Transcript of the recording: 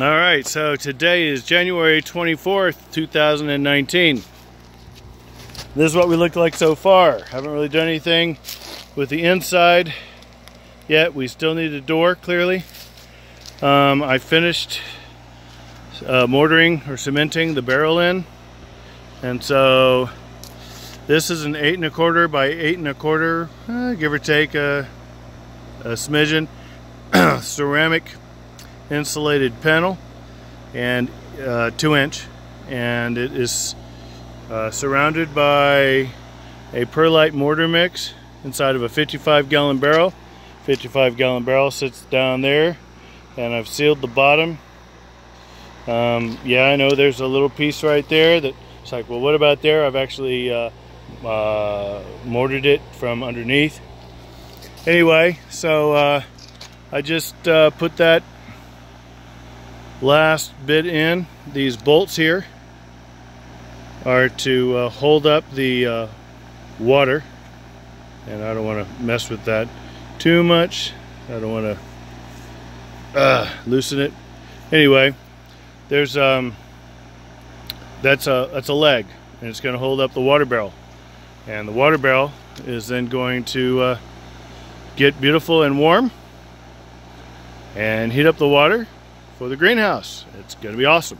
All right, so today is January 24th, 2019. This is what we look like so far. Haven't really done anything with the inside yet. We still need a door, clearly. Um, I finished uh, mortaring or cementing the barrel in. And so this is an eight and a quarter by eight and a quarter, uh, give or take a, a smidgen, ceramic insulated panel and uh, two inch. And it is uh, surrounded by a perlite mortar mix inside of a 55 gallon barrel. 55 gallon barrel sits down there and I've sealed the bottom. Um, yeah I know there's a little piece right there that it's like well what about there? I've actually uh, uh mortared it from underneath. Anyway so uh, I just uh, put that last bit in. These bolts here are to uh, hold up the uh, water and I don't want to mess with that too much. I don't want to uh, loosen it. Anyway, there's um, that's a that's a leg and it's going to hold up the water barrel and the water barrel is then going to uh, get beautiful and warm and heat up the water for the greenhouse. It's going to be awesome.